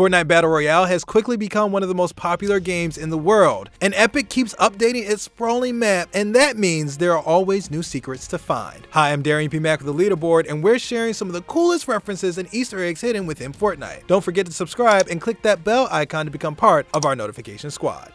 Fortnite Battle Royale has quickly become one of the most popular games in the world, and Epic keeps updating its sprawling map, and that means there are always new secrets to find. Hi, I'm Darrian P. Mack with the leaderboard, and we're sharing some of the coolest references and Easter eggs hidden within Fortnite. Don't forget to subscribe and click that bell icon to become part of our notification squad.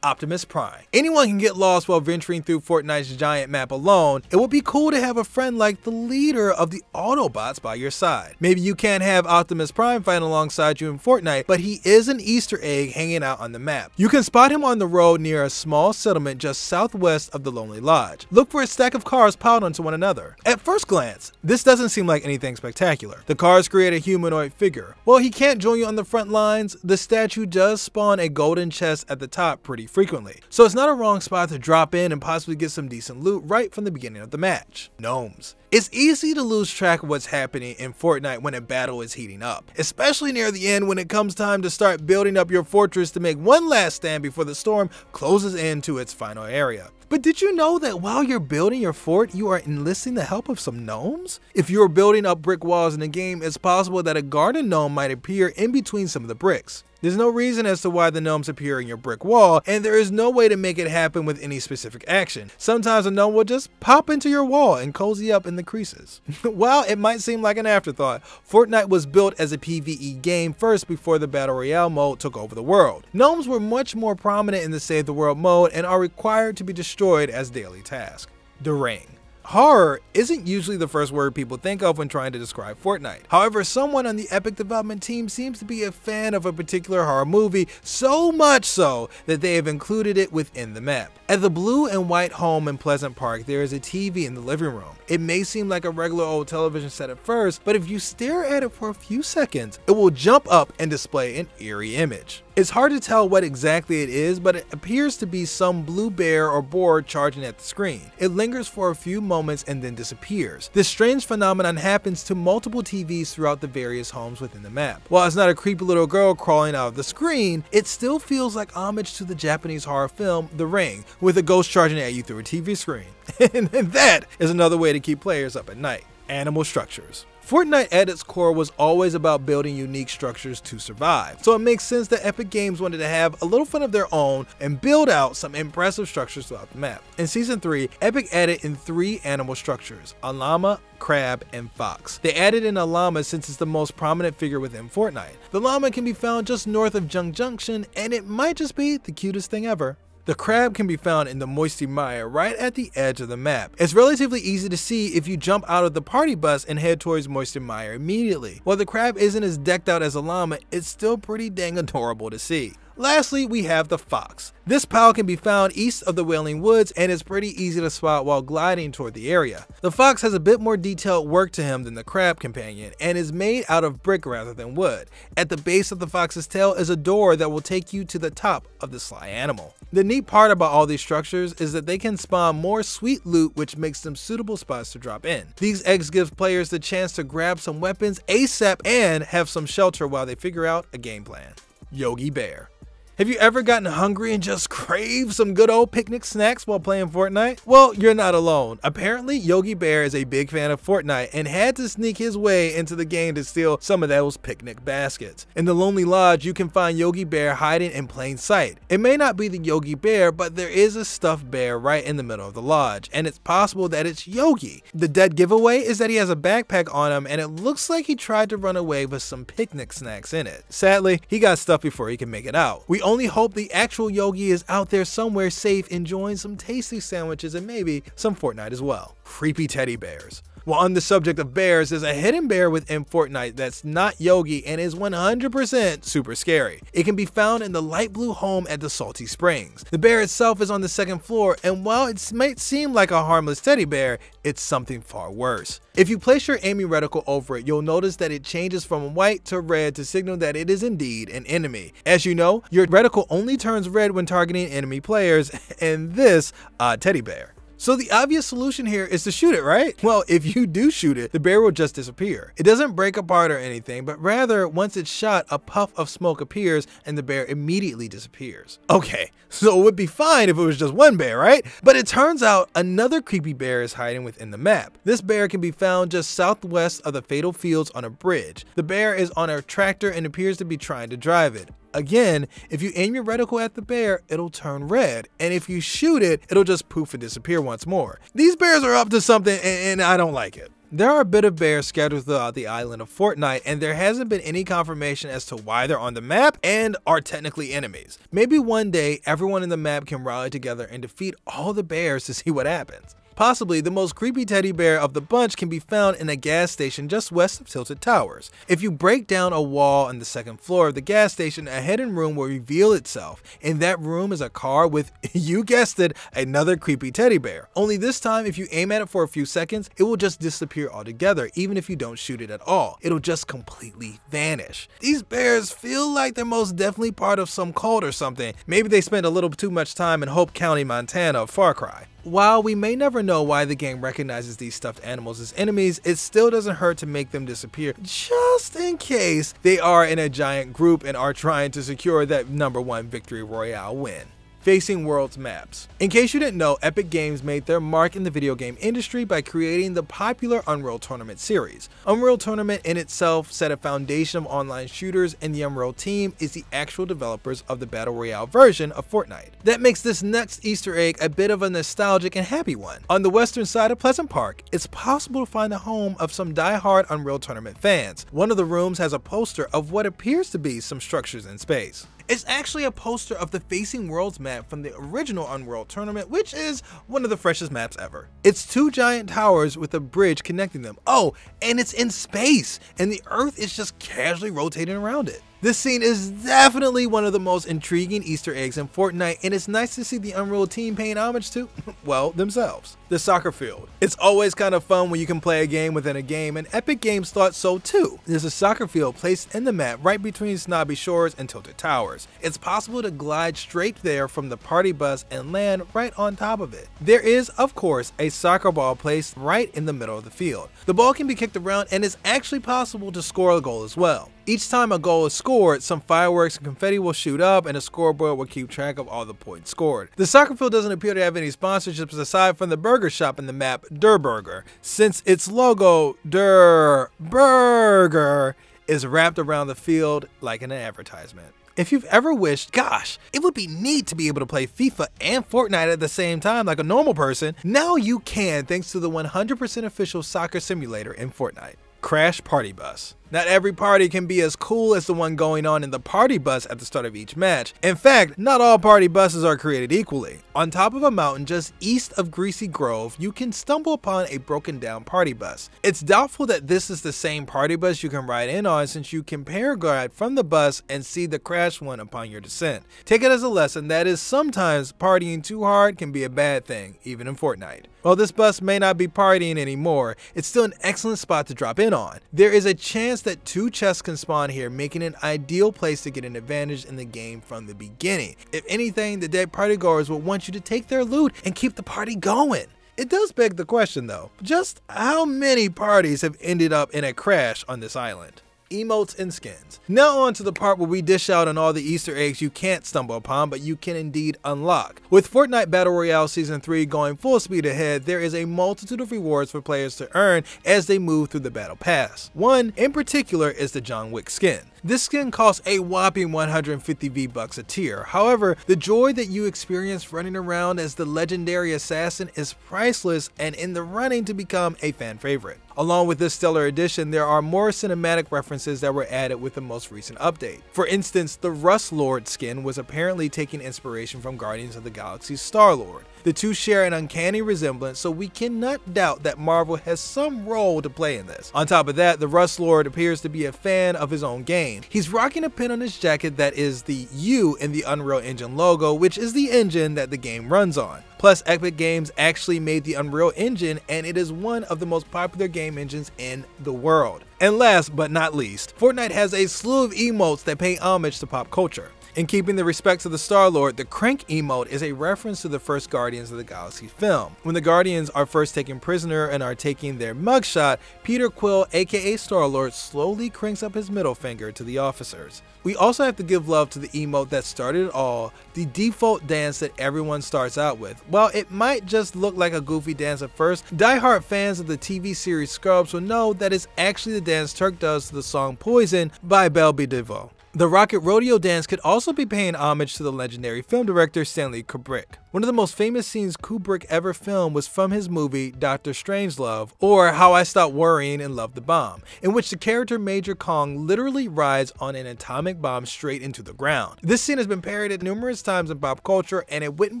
Optimus Prime. Anyone can get lost while venturing through Fortnite's giant map alone. It would be cool to have a friend like the leader of the Autobots by your side. Maybe you can't have Optimus Prime fight alongside you in Fortnite, but he is an Easter egg hanging out on the map. You can spot him on the road near a small settlement just southwest of the Lonely Lodge. Look for a stack of cars piled onto one another. At first glance, this doesn't seem like anything spectacular. The cars create a humanoid figure. While he can't join you on the front lines, the statue does spawn a golden chest at the top pretty frequently, so it's not a wrong spot to drop in and possibly get some decent loot right from the beginning of the match. Gnomes. It's easy to lose track of what's happening in Fortnite when a battle is heating up, especially near the end when it comes time to start building up your fortress to make one last stand before the storm closes into its final area. But did you know that while you're building your fort, you are enlisting the help of some gnomes? If you're building up brick walls in the game, it's possible that a garden gnome might appear in between some of the bricks. There's no reason as to why the gnomes appear in your brick wall, and there is no way to make it happen with any specific action. Sometimes a gnome will just pop into your wall and cozy up in the creases. While it might seem like an afterthought, Fortnite was built as a PvE game first before the Battle Royale mode took over the world. Gnomes were much more prominent in the Save the World mode and are required to be destroyed as daily tasks. The Ring. Horror isn't usually the first word people think of when trying to describe Fortnite. However, someone on the Epic development team seems to be a fan of a particular horror movie, so much so that they have included it within the map. At the blue and white home in Pleasant Park, there is a TV in the living room. It may seem like a regular old television set at first, but if you stare at it for a few seconds, it will jump up and display an eerie image. It's hard to tell what exactly it is, but it appears to be some blue bear or boar charging at the screen. It lingers for a few moments and then disappears. This strange phenomenon happens to multiple TVs throughout the various homes within the map. While it's not a creepy little girl crawling out of the screen, it still feels like homage to the Japanese horror film The Ring, with a ghost charging at you through a TV screen. and that is another way to keep players up at night. Animal structures. Fortnite at its core was always about building unique structures to survive, so it makes sense that Epic Games wanted to have a little fun of their own and build out some impressive structures throughout the map. In Season 3, Epic added in three animal structures, a llama, crab, and fox. They added in a llama since it's the most prominent figure within Fortnite. The llama can be found just north of Junk Junction, and it might just be the cutest thing ever. The crab can be found in the Moisty Mire right at the edge of the map. It's relatively easy to see if you jump out of the party bus and head towards Moisty Mire immediately. While the crab isn't as decked out as a llama, it's still pretty dang adorable to see. Lastly, we have the fox. This pile can be found east of the Wailing Woods and is pretty easy to spot while gliding toward the area. The fox has a bit more detailed work to him than the crab companion and is made out of brick rather than wood. At the base of the fox's tail is a door that will take you to the top of the sly animal. The neat part about all these structures is that they can spawn more sweet loot which makes them suitable spots to drop in. These eggs give players the chance to grab some weapons ASAP and have some shelter while they figure out a game plan. Yogi Bear have you ever gotten hungry and just craved some good old picnic snacks while playing Fortnite? Well, you're not alone. Apparently, Yogi Bear is a big fan of Fortnite and had to sneak his way into the game to steal some of those picnic baskets. In the Lonely Lodge, you can find Yogi Bear hiding in plain sight. It may not be the Yogi Bear, but there is a stuffed bear right in the middle of the lodge, and it's possible that it's Yogi. The dead giveaway is that he has a backpack on him and it looks like he tried to run away with some picnic snacks in it. Sadly, he got stuffed before he can make it out. We only hope the actual Yogi is out there somewhere safe enjoying some tasty sandwiches and maybe some Fortnite as well. Creepy teddy bears. While on the subject of bears, there's a hidden bear within Fortnite that's not Yogi and is 100% super scary. It can be found in the light blue home at the Salty Springs. The bear itself is on the second floor, and while it might seem like a harmless teddy bear, it's something far worse. If you place your aiming reticle over it, you'll notice that it changes from white to red to signal that it is indeed an enemy. As you know, your reticle only turns red when targeting enemy players, and this uh, teddy bear. So the obvious solution here is to shoot it, right? Well, if you do shoot it, the bear will just disappear. It doesn't break apart or anything, but rather once it's shot, a puff of smoke appears and the bear immediately disappears. Okay, so it would be fine if it was just one bear, right? But it turns out another creepy bear is hiding within the map. This bear can be found just southwest of the Fatal Fields on a bridge. The bear is on a tractor and appears to be trying to drive it. Again, if you aim your reticle at the bear, it'll turn red, and if you shoot it, it'll just poof and disappear once more. These bears are up to something, and, I don't like it. There are a bit of bears scattered throughout the island of Fortnite, and there hasn't been any confirmation as to why they're on the map and are technically enemies. Maybe one day, everyone in the map can rally together and defeat all the bears to see what happens. Possibly the most creepy teddy bear of the bunch can be found in a gas station just west of Tilted Towers. If you break down a wall on the second floor of the gas station, a hidden room will reveal itself. In that room is a car with, you guessed it, another creepy teddy bear. Only this time, if you aim at it for a few seconds, it will just disappear altogether, even if you don't shoot it at all. It'll just completely vanish. These bears feel like they're most definitely part of some cult or something. Maybe they spend a little too much time in Hope County, Montana, Far Cry. While we may never know why the game recognizes these stuffed animals as enemies, it still doesn't hurt to make them disappear just in case they are in a giant group and are trying to secure that number one victory royale win facing Worlds maps. In case you didn't know, Epic Games made their mark in the video game industry by creating the popular Unreal Tournament series. Unreal Tournament in itself set a foundation of online shooters and the Unreal team is the actual developers of the Battle Royale version of Fortnite. That makes this next Easter egg a bit of a nostalgic and happy one. On the western side of Pleasant Park, it's possible to find the home of some die-hard Unreal Tournament fans. One of the rooms has a poster of what appears to be some structures in space. It's actually a poster of the Facing Worlds map from the original Unreal Tournament, which is one of the freshest maps ever. It's two giant towers with a bridge connecting them. Oh, and it's in space, and the Earth is just casually rotating around it. This scene is definitely one of the most intriguing Easter eggs in Fortnite, and it's nice to see the Unreal team paying homage to, well, themselves. The soccer field. It's always kind of fun when you can play a game within a game, and Epic Games thought so too. There's a soccer field placed in the map right between Snobby Shores and Tilted Towers. It's possible to glide straight there from the party bus and land right on top of it. There is, of course, a soccer ball placed right in the middle of the field. The ball can be kicked around, and it's actually possible to score a goal as well. Each time a goal is scored, some fireworks and confetti will shoot up and a scoreboard will keep track of all the points scored. The soccer field doesn't appear to have any sponsorships aside from the burger shop in the map, Durr Burger, since its logo, Durr Burger, is wrapped around the field like an advertisement. If you've ever wished, gosh, it would be neat to be able to play FIFA and Fortnite at the same time like a normal person, now you can thanks to the 100% official soccer simulator in Fortnite. Crash Party Bus. Not every party can be as cool as the one going on in the party bus at the start of each match. In fact, not all party buses are created equally. On top of a mountain just east of Greasy Grove, you can stumble upon a broken down party bus. It's doubtful that this is the same party bus you can ride in on since you can paraglide from the bus and see the crash one upon your descent. Take it as a lesson that is sometimes partying too hard can be a bad thing, even in Fortnite. While this bus may not be partying anymore, it's still an excellent spot to drop in on. There is a chance that two chests can spawn here, making it an ideal place to get an advantage in the game from the beginning. If anything, the dead party partygoers will want you to take their loot and keep the party going. It does beg the question though, just how many parties have ended up in a crash on this island? Emotes, and skins. Now on to the part where we dish out on all the Easter eggs you can't stumble upon, but you can indeed unlock. With Fortnite Battle Royale Season 3 going full speed ahead, there is a multitude of rewards for players to earn as they move through the Battle Pass. One, in particular, is the John Wick skin. This skin costs a whopping 150 V-Bucks a tier. However, the joy that you experience running around as the legendary assassin is priceless and in the running to become a fan favorite. Along with this stellar edition, there are more cinematic references that were added with the most recent update. For instance, the Rust Lord skin was apparently taking inspiration from Guardians of the Galaxy's Star-Lord. The two share an uncanny resemblance, so we cannot doubt that Marvel has some role to play in this. On top of that, the Rust Lord appears to be a fan of his own game. He's rocking a pin on his jacket that is the U in the Unreal Engine logo, which is the engine that the game runs on. Plus, Epic Games actually made the Unreal Engine, and it is one of the most popular game engines in the world. And last but not least, Fortnite has a slew of emotes that pay homage to pop culture. In keeping the respects of the Star-Lord, the Crank emote is a reference to the first Guardians of the Galaxy film. When the Guardians are first taken prisoner and are taking their mugshot, Peter Quill aka Star-Lord slowly cranks up his middle finger to the officers. We also have to give love to the emote that started it all, the default dance that everyone starts out with. While it might just look like a goofy dance at first, die-hard fans of the TV series Scrubs will know that it's actually the dance Turk does to the song Poison by Bell Biv the Rocket Rodeo dance could also be paying homage to the legendary film director Stanley Kubrick. One of the most famous scenes Kubrick ever filmed was from his movie Doctor Strangelove, or How I Stopped Worrying and Loved the Bomb, in which the character Major Kong literally rides on an atomic bomb straight into the ground. This scene has been parodied numerous times in pop culture, and it wouldn't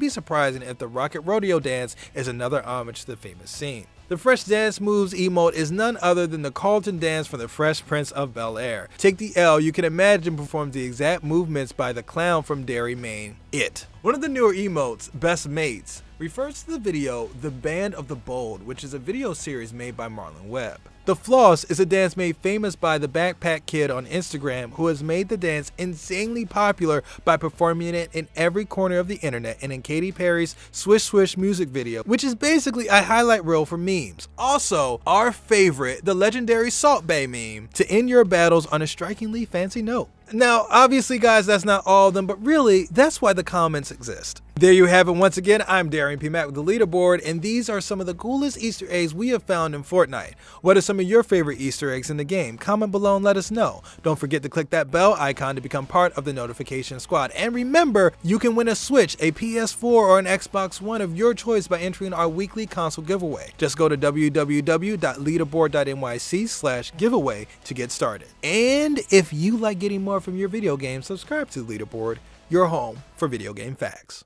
be surprising if the Rocket Rodeo dance is another homage to the famous scene. The Fresh Dance Moves emote is none other than the Carlton dance from the Fresh Prince of Bel Air. Take the L, you can imagine performs the exact movements by the clown from Derry, Maine, It. One of the newer emotes, Best Mates, refers to the video The Band of the Bold, which is a video series made by Marlon Webb. The Floss is a dance made famous by the Backpack Kid on Instagram who has made the dance insanely popular by performing it in every corner of the internet and in Katy Perry's Swish Swish music video, which is basically a highlight reel for memes. Also, our favorite, the legendary Salt Bae meme, to end your battles on a strikingly fancy note. Now, obviously, guys, that's not all of them, but really, that's why the comments exist. There you have it once again, I'm Darrian P. Mack with the leaderboard, and these are some of the coolest Easter eggs we have found in Fortnite. What are some of your favorite Easter eggs in the game? Comment below and let us know. Don't forget to click that bell icon to become part of the notification squad. And remember, you can win a Switch, a PS4, or an Xbox One of your choice by entering our weekly console giveaway. Just go to www.leaderboard.nyc slash giveaway to get started. And if you like getting more from your video games, subscribe to the leaderboard, your home for video game facts.